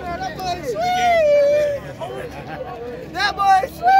that on there. That boy sweet. that boy sweet.